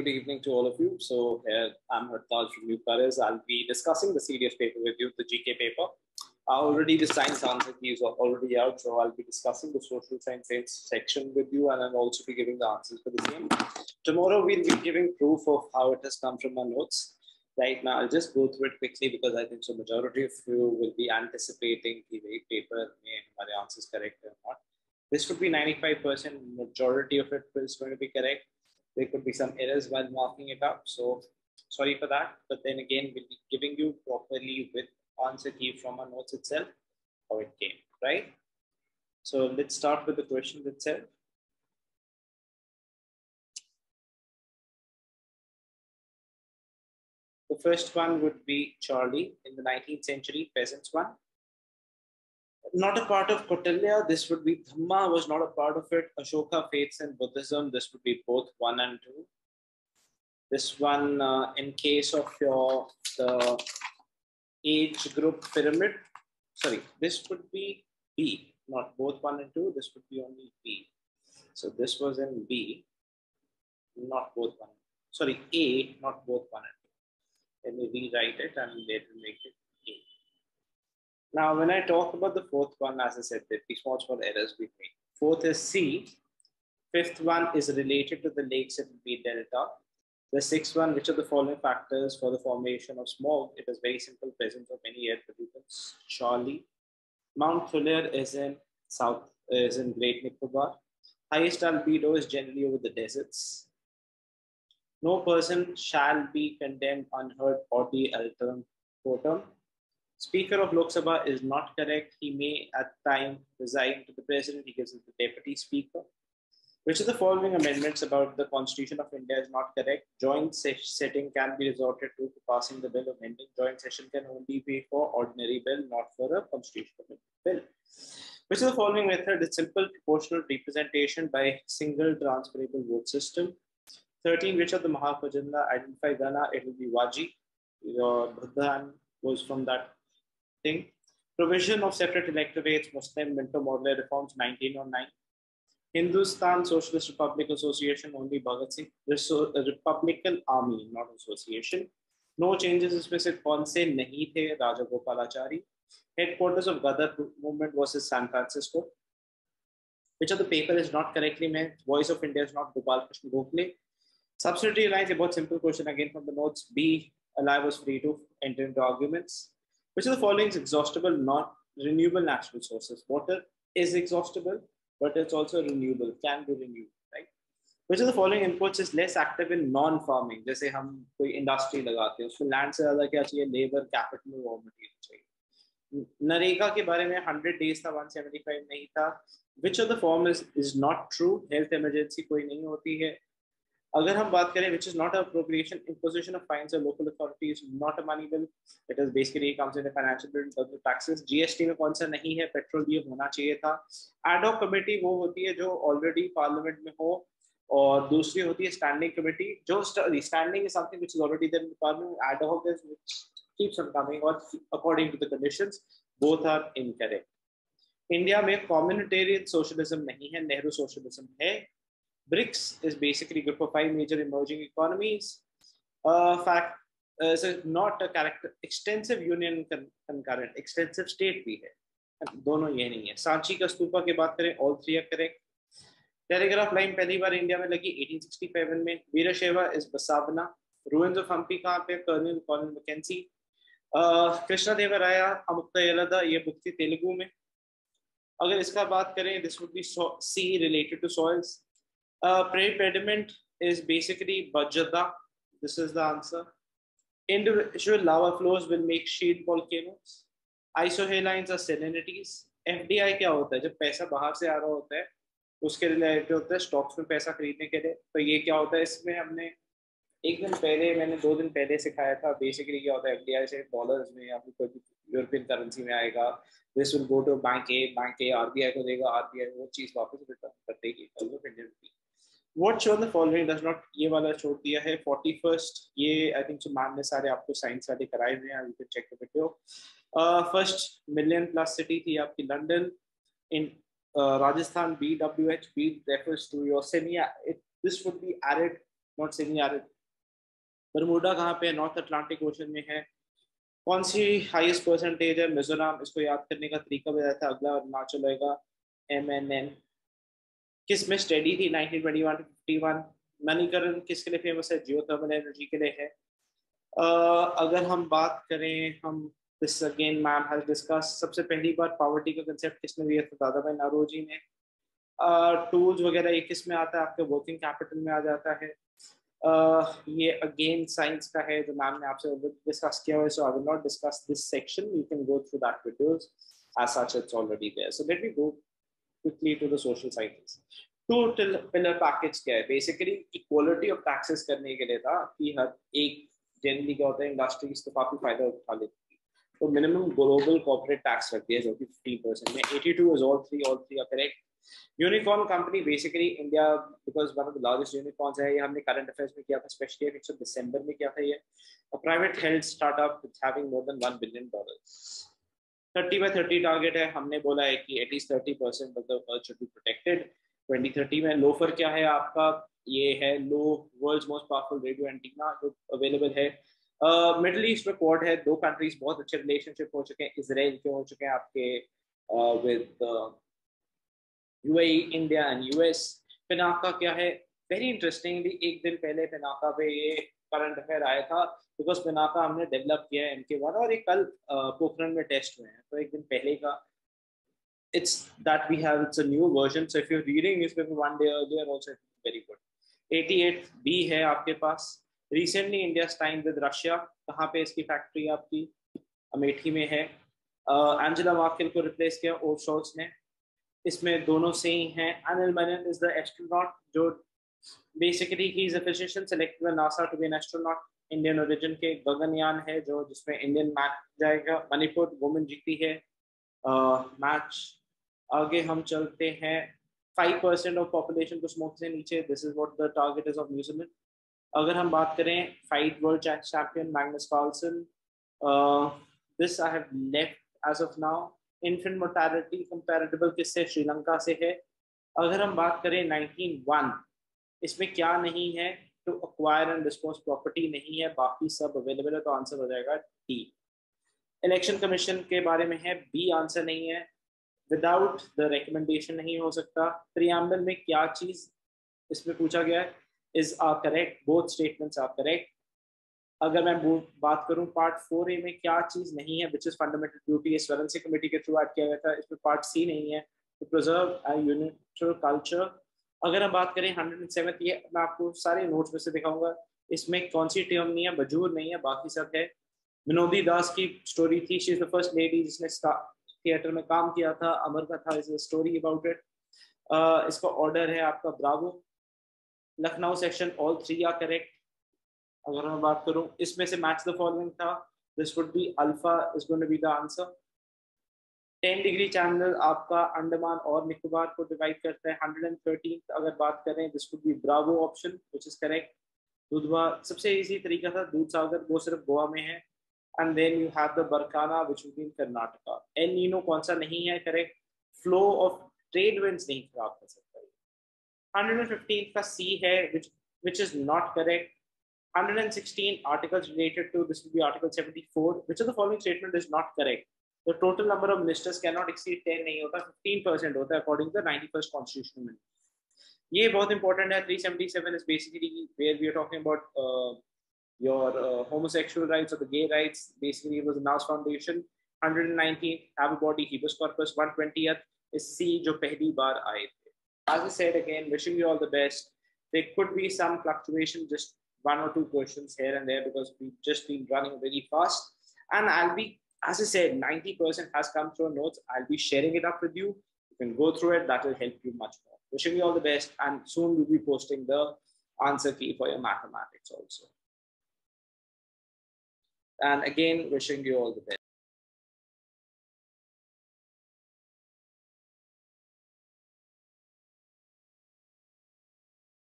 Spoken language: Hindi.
Good evening to all of you. So here I'm Hartal from New Paris. I'll be discussing the CDS paper with you, the GK paper. Uh, already the science answer keys are already out, so I'll be discussing the social science section with you, and I'll also be giving the answers for the same. Tomorrow we'll be giving proof of how it has come from my notes. Right now, I'll just go through it quickly because I think so majority of you will be anticipating the paper may my answers correct or not. This would be 95%. Majority of it is going to be correct there could be some errors while marking it up. So sorry for that. But then again, we'll be giving you properly with answer key from our notes itself, how it came, right? So let's start with the question itself. The first one would be Charlie in the 19th century, peasants one not a part of Kautilya. This would be Dhamma was not a part of it. Ashoka faiths and Buddhism. This would be both one and two. This one, uh, in case of your the age group pyramid, sorry, this would be B, not both one and two. This would be only B. So this was in B, not both one. Sorry, A, not both one and two. Let me rewrite it and later make it now, when I talk about the fourth one, as I said, there are small, small errors we made. Fourth is C. Fifth one is related to the lakes will be delta. The sixth one, which are the following factors for the formation of smog? It is very simple, presence of many air pollutants. Charlie. Mount Fuller is in South, is in Great Nicobar. Highest albedo is generally over the deserts. No person shall be condemned unheard or the alterum totem. Speaker of Lok Sabha is not correct. He may at time resign to the president. He gives it the deputy speaker. Which of the following amendments about the Constitution of India is not correct? Joint setting can be resorted to for passing the bill of ending. Joint session can only be for ordinary bill, not for a constitutional bill. Which of the following method is simple proportional representation by single transferable vote system? 13. Which of the Mahabhajana identify Gana? It will be Waji. Your Buddhan was from that thing. Provision of separate electorates, Muslim Minto Model reforms 1909. Hindustan Socialist Republic Association, only Bhagat Singh. The Republican Army, not association. No changes इसमें सिर्फ कौन से नहीं थे राजा Gopalachari headquarters of Gadar movement was in San Francisco. Which of the paper is not correctly meant? Voice of India is not Gopal Krishna Gokhale. Subsidiary lines, about simple question again from the notes. B, Ally was free to enter into arguments. Which of the following is exhaustible, not renewable natural sources? Water is exhaustible, but it's also renewable, can be renewed, right? Which of the following inputs is less active in non-farming? जैसे हम कोई इंडस्ट्री लगाते हैं उसमें लैंड से ज्यादा क्या चाहिए लेबर कैपिटल रॉ मटेरियल चाहिए नरेगा के बारे में 100 डेज था 175 नहीं था which of the form is is not true health emergency कोई नहीं होती है अगर हम बात करें which is not appropriation imposition of fines of local authority is not a money bill it is basically comes in financial bill the taxes GST में कौन सा नहीं है पेट्रोल डीजल होना चाहिए था। एडॉक कमेटी वो होती है जो ऑलरेडी पार्लियामेंट में हो, और दूसरी होती है स्टैंडिंग कमेटी जो standing is something which is already there in parliament ad hoc is which keeps on coming और according to the conditions both are incorrect India में कॉम्युनिटेरियन सोशलिज्म नहीं है नेहरू सोशलिज्म है। BRICS is basically good for five major emerging economies. Uh, fact, uh, so not a character extensive union con concurrent, extensive state भी है। दोनों ये नहीं है। सांची का स्तूपा की बात करें all three are telegraph line पहली बार इंडिया में लगी 1867 में। Veerashaiva is Basavanna ruins of Hampi कहाँ पे कर्नल कॉर्नल मैकेंसी कृष्णा देवराया अमुक्ता यलदा ये बुक थी तेलुगु में। अगर इसका बात करें this would be C related to soils Uh, pediment is basically Bajada. This is the answer. Individual lava flows will make shield volcanoes. Isohalines are salinities. FDI क्या होता है जब पैसा बाहर से आ रहा होता है उसके रिलेटेड होता है स्टॉक्स में पैसा खरीदने के लिए तो ये क्या होता है इसमें हमने एक दिन पहले मैंने दो दिन पहले सिखाया था बेसिकली क्या होता है एफडीआई से डॉलर्स में या फिर कोई भी यूरोपियन करेंसी में आएगा this will go to bank A bank A RBI को देगा आरबीआई वो चीज़ वापस रिटर्न कर देगी Indian rupee What show in the following does ये वाला छोड़ दिया है 41st ये I think जो मैन ने सारे आपको साइंस वाले कराए हुए हैं, आप चेक कर सकते फ़र्स्ट मिलियन प्लस सिटी थी आपकी London in Rajasthan B W B refers to your semi this would be arid not semi arid Bermuda कहाँ पे है? नॉर्थ अटलांटिक ओशन में है। कौन सी हाइएस्ट परसेंटेज है? मिजोराम इसको याद करने का तरीका बताया था, अगला अरुणाचल होगा एम एन एन किसमें स्टडी थी 1921 टू 51 मणिकरण किसके लिए फ़ेमस है? जियो थर्मल एनर्जी के लिए है। uh, अगर हम बात करें हम this again ma'am has discuss सबसे पहली बार पावर्टी का कंसेप्ट किसने दिया था? दादा भाई नारोजी ने। टूल्स uh, वगैरह ये किसमें आता है? आपके वर्किंग कैपिटल में आ जाता है। uh, ये अगेन साइंस का है जो मैम ने आपसे डिस्कस किया हुआ so I will not discuss this section you can go through that videos as such it's already there. So let me go quickly to the social sciences two pillar package क्या है बेसिकली इक्वलिटी ऑफ़ टैक्सेस करने के लिए था कि हर एक जनरली क्या होता है इंडस्ट्रीज़ तो काफ़ी फ़ायदा उठा लेती है तो मिनिमम ग्लोबल कॉर्पोरेट टैक्स रख दिया जो कि 15 परसेंट में 82 is all three all three are unicorn company basically India because one of the largest unicorns है ये हमने करंट अफेयर्स में किया था स्पेशली आई थिंक दिसंबर में किया था ये a private health startup that's having more than 1 30 by 30 target है। हमने बोला है कि at least 30 percent of the earth should be protected 2030 में लोफर क्या है आपका? ये है low world's most powerful radio antenna जो अवेलेबल है। मिडल ईस्ट में क्वाड है। दो कंट्रीज़ बहुत अच्छे रिलेशनशिप हो चुके हैं। इसराइल के हो चुके हैं आपके? With UAE India and US Pinaka क्या है? वेरी इंटरेस्टिंगली एक दिन पहले पिनाका पे ये करंट अफेयर आया था। बिकॉज़ पिनाका हमने डेवलप किया है इनके बाद और एक कल पोखरण में टेस्ट हुए हैं। तो एक दिन पहले का it's that we have it's a new version. So if you're reading newspaper one day earlier also it's very good. 88 b है आपके पास। Recently India signed with Russia. कहाँ पे इसकी फैक्ट्री आपकी? अमेठी में है। एंजेला uh, मार्केल को रिप्लेस किया ओर शॉल्स ने। इसमें दोनों से ही। हैं Anil Menon is the astronaut जो basically he is a physician selected by NASA to be an astronaut Indian origin के गगनयान है जो जिसमें इंडियन मैच जाएगा। मणिपुर वुमेन जीती है मैच आगे हम चलते हैं। फाइव परसेंट ऑफ़ पॉपुलेशन को स्मोक से नीचे। This is what the target is of New Zealand अगर हम बात करें fight world champion Magnus Carlsen this I have left as of now infant mortality कंपैरेटिबल किससे? श्रीलंका से है। अगर हम बात करें 1901 इसमें क्या नहीं है? To acquire and dispose property नहीं है, बाकी सब अवेलेबल है तो आंसर हो जाएगा डी इलेक्शन कमीशन के बारे में है बी आंसर नहीं है. विदाउट द रिकमेंडेशन नहीं हो सकता. प्रियम्बल में क्या चीज़ इसमें पूछा गया है? Is are correct both statements are correct अगर मैं बात करूँ पार्ट फोर ए में क्या चीज़ नहीं है विच इज़ फंडामेंटल ड्यूटी इस वरण कमेटी के थ्रू ऐड किया गया था इसमें पार्ट सी नहीं है. टू प्रिजर्व यूनिटल कल्चर अगर हम बात करें हंड्रेड एंड सेवन ये मैं आपको सारे नोट्स में से दिखाऊँगा। इसमें कौन सी टर्म नहीं है, बजूर नहीं है, बाकी सब है। विनोदी दास की स्टोरी थी she is the first lady जिसने थिएटर में काम किया था, अमर का था इज़ स्टोरी अबाउट इट इसका ऑर्डर है आपका bravo Lucknow section all three are correct अगर मैं बात करूँ, इसमें से मैच द फॉलोइंग था। This would be alpha is going to be the answer ten degree channel आपका अंडमान और निकोबार को डिवाइड करता है। 113 अगर बात करें this would be bravo option which is correct Dudhwa सबसे इजी तरीका था, दूध सागर, वो सिर्फ़ गोवा में है। And then you have the Barkana which would be in Karnataka El Nino कौन सा नहीं है correct flow of trade winds नहीं खराब कर सकता हंड्रेड का सी है which which is not correct 116 articles related to, this will be article 74 which of the following statement is not correct? the total number of ministers cannot exceed 10 नहीं होता 15 percent होता है according to the 91st constitutional amendment ये बहुत important है 377 is basically where we are talking about uh, your uh, homosexual rights or the gay rights. Basically, it was the NAS Foundation. 119 have a body habeas corpus. 120th is C जो पहली बार आए थे. As I said again, wishing you all the best. There could be some fluctuation, just one or two questions here and there because we've just been running very fast. And I'll be, as I said, 90% has come through notes. I'll be sharing it up with you. You can go through it. That will help you much more. Wishing you all the best. And soon we'll be posting the answer key for your mathematics also. And again, wishing you all the best.